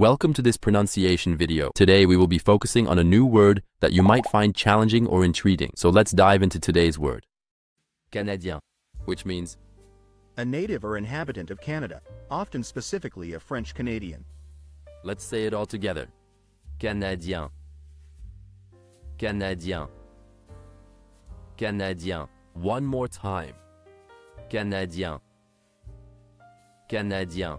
Welcome to this pronunciation video. Today we will be focusing on a new word that you might find challenging or intriguing. So let's dive into today's word. Canadien, which means A native or inhabitant of Canada, often specifically a French Canadian. Let's say it all together. Canadien. Canadien. Canadien. One more time. Canadien. Canadien.